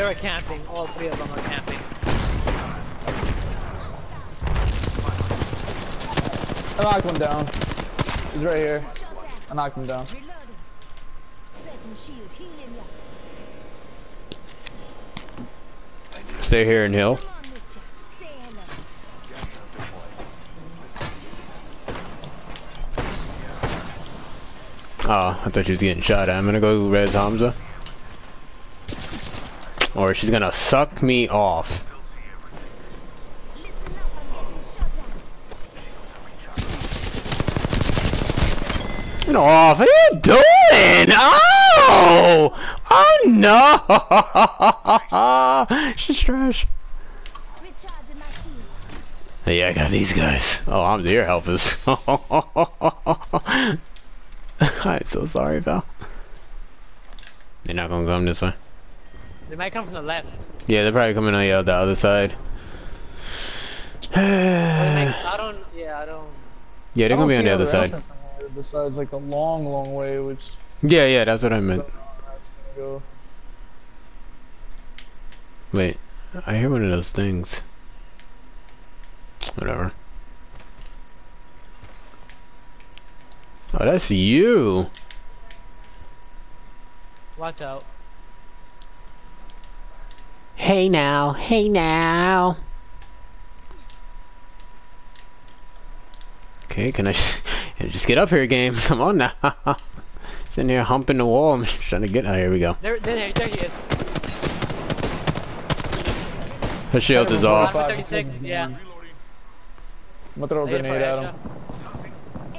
They were camping. All three of them are camping. I knocked one down. He's right here. I knocked him down. Reloading. Setting shield. Healing ya. Stay here and heal. Come on with ya. Say hello. Oh, I thought she was getting shot at. I'm gonna go res Hamza. Or she's gonna suck me off. Get off! What are you doing? Oh! Oh no! She's trash. Hey, I got these guys. Oh, I'm the ear helpers. I'm so sorry, pal. They're not gonna come this way. They might come from the left. Yeah, they're probably coming on the other- the other side. Yeah, I don't. Yeah, I don't. Yeah, they're I gonna be on the other side. Besides like the long, long way, which Yeah, yeah, that's what I I meant. don't know how that's gonna go. Wait, I hear one of those things. Whatever. Oh, that's you. Watch out. Hey now, hey now. Okay, can I yeah, just get up here, game? Come on now. Sitting here humping the wall. I'm just trying to get. Oh, here we go. There, there, there he is. Her shield is off. Five, 36, yeah. I'm gonna throw a I hit for grenade at him.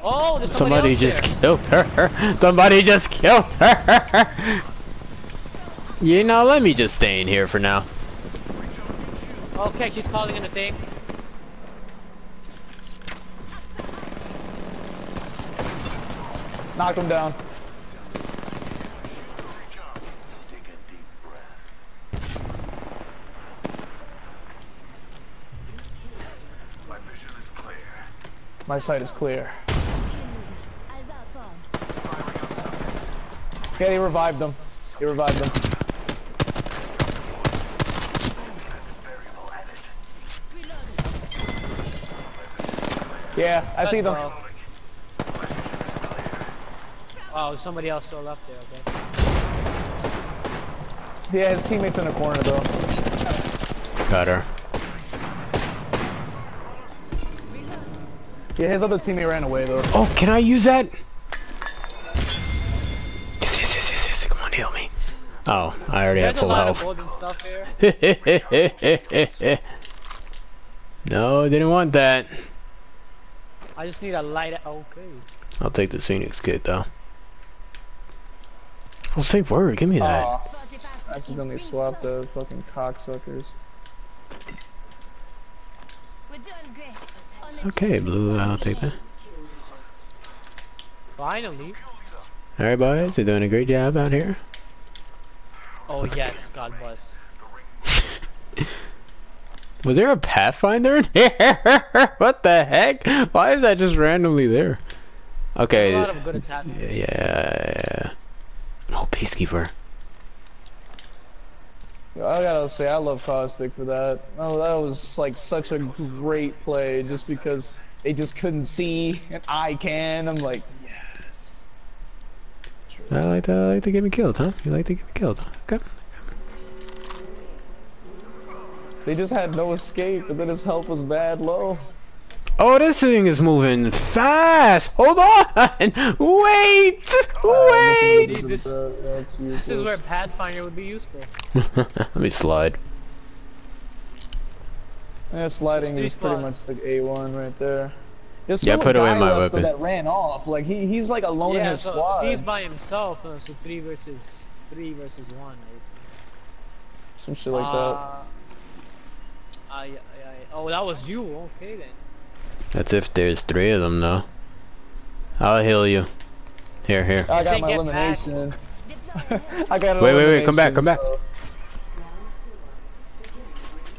Oh, there's Somebody somebody, else just there. killed her. Somebody just killed her. You know, let me just stay in here for now. Okay, she's calling in the thing. Knocked him down. My sight is clear. Eyes out for. Yeah, they revived them. They revived them. Yeah, I see them. Oh. Oh, somebody else still up there. Okay. Yeah, his teammates in the corner though. Got her. Yeah, his other teammate ran away though. Oh, can I use that? Yes, yes, yes, yes, yes. Come on, heal me. Oh, I already There's have full health. of golden stuff here. no, didn't want that. I just need a light. Okay. I'll take the Phoenix kit though. Oh, say word. Give me that. Aw, 45 seconds. accidentally Rings swapped the fucking cocksuckers. We're doing great. On the Okay, blue. I'll take that. Finally. All right, boys. You're doing a great job out here. Oh yes, God bless. Was there a Pathfinder in here? what the heck? Why is that just randomly there? Okay. A lot of good attacks. Yeah, yeah. Oh, Peacekeeper. Yo, I gotta say, I love Caustic for that. Oh, that was like such a great play just because they just couldn't see and I can. I'm like, yes. I like to, I like to get me killed, huh? You like to get me killed? Okay. They just had no escape, and then his health was bad low. Oh, this thing is moving fast. Hold on. Wait. Wait. See, this- This is where. Pathfinder would be useful. Let me slide. Yeah, sliding Sixty is pretty much like A1 right there. There's Yeah, put away my weapon. that ran off. Like he, he's like alone in yeah, his so squad. Steve by himself, uh, so three versus three versus one. I. Some shit like that. I, I, I, oh, that was you. Okay then. That's if there's three of them, though. I'll heal you. Here, here. I got my elimination. I got an Wait, wait, wait, come back, come back. elimination,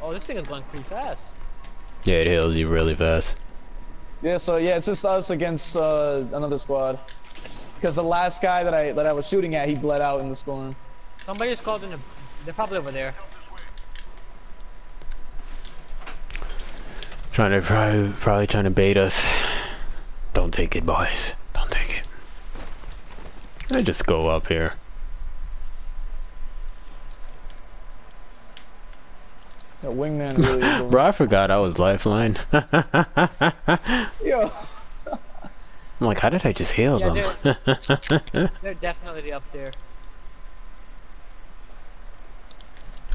Oh, this thing is going pretty fast. Yeah, it heals you really fast. Yeah, so yeah, it's just us against uh, another squad. Because the last guy that I that I was shooting at, he bled out in the storm. Somebody's just called in a They're probably over there. Trying to probably, probably trying to bait us. Don't take it, boys. Don't take it. I just go up here. That wingman really is Bro, I forgot I was lifeline. Yo. I'm like, how did I just heal Yeah, them? They're definitely up there.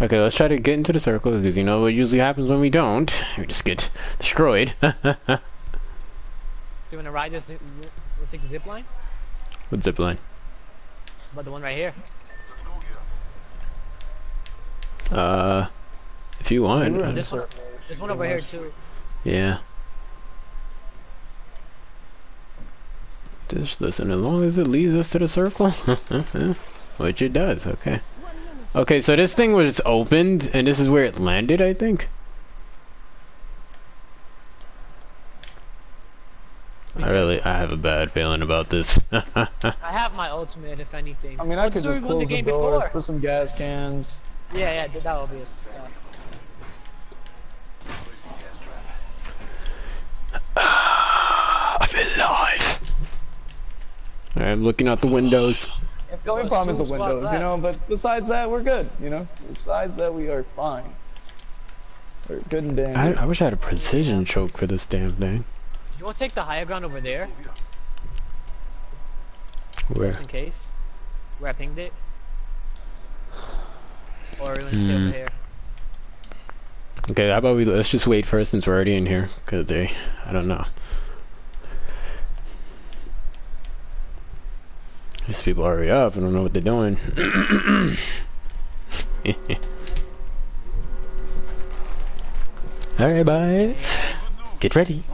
Okay, let's try to get into the circle because you know what usually happens when we don't. We just get destroyed. Do you wanna ride this? We'll take the zip line, With zipline. but the one right here. Uh, if you want. We in This one, there's one over here too. Yeah. Just listen, as long as it leads us to the circle. Which it does, okay. One minute. Okay, so this thing was opened, and this is where it landed, I think. I really, I have a bad feeling about this. I have my ultimate, if anything. I mean, I What's could just close the game doors, before? put some gas cans. Yeah, yeah, that that would be a. s- Uh, I'm alive. I'm looking out the windows. The only problem is the two spots windows, you know, but besides that, we're good, you know? Besides that, we are fine. We're good and dandy. I, I wish I had a precision choke for this damn thing. you want to take the higher ground over there, Where? just in case? Where I pinged it? Or you want to stay Hmm. over here? Okay, how about we let's just wait first since we're already in here, cause they, I don't know. People are already up. I don't know what they're doing. All right, boys, get ready.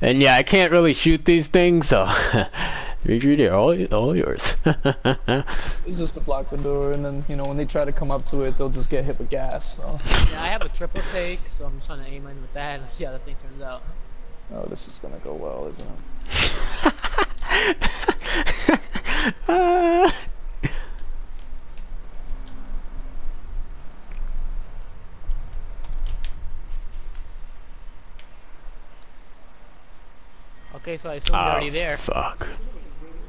And yeah, I can't really shoot these things, so Three they're all all yours. It's just to block the door, and then, you know, when they try to come up to it, they'll just get hit with gas, so. Yeah, I have a triple take, so I'm just trying to aim in with that and see how the thing turns out. Oh, this is gonna go well, isn't it? Ah. Okay, so I assume you're Ah, already there. Fuck.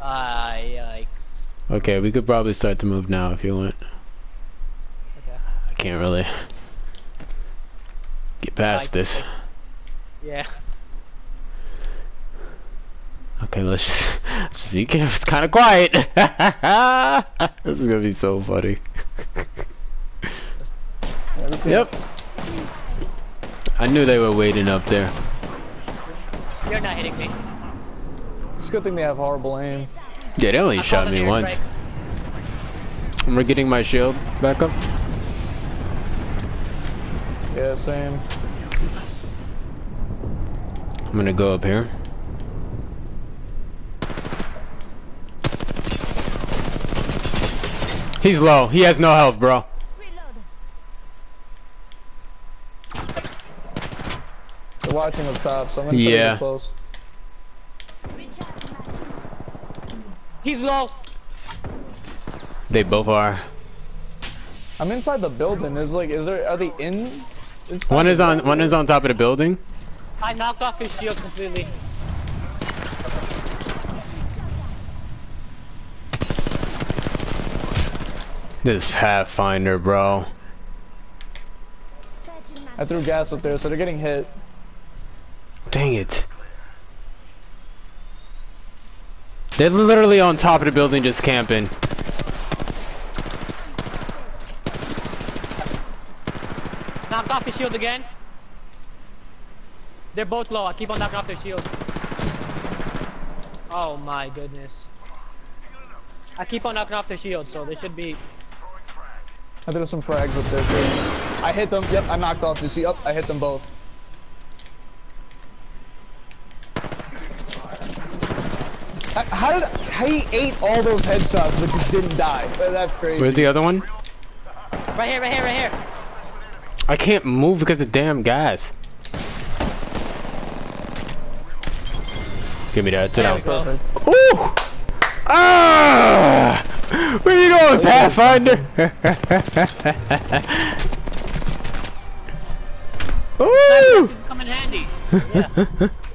Ah, yikes. Okay, we could probably start to move now if you want. Okay. I can't really get past this. Yeah. Okay, let's just, let's just be careful. It's kind of quiet. this is gonna be so funny. Yep. I knew they were waiting up there. You're not hitting me. It's a good thing they have horrible aim. Yeah, they only I shot me once. airstrike. I'm getting my shield back up. Yeah, same. I'm gonna go up here. He's low. He has no health, bro. They're watching up top, so I'm gonna try to Yeah. get close. Recharging my shields. He's low. They both are. I'm inside the building. Is like, is there? Are they in? One is on. building? One is on top of the building. I knocked off his shield completely. This Pathfinder, bro. I threw gas up there, so they're getting hit. Dang it. They're literally on top of the building just camping. Knocked off his shield again. They're both low. I keep on knocking off their shield. Oh my goodness. I keep on knocking off their shield, so they should be. I threw some frags up there too. I hit them. Yep, I knocked off. You see? Up, I hit them both. I- How did how he ate all those headshots but just didn't die? That- That's crazy. Where's the other one? Right here, right here, right here. I can't move because of damn gas. Give me that. Sit There we down. go. Ooh! Ah! Where are you going, Pathfinder? Woo! Come in handy. Yeah.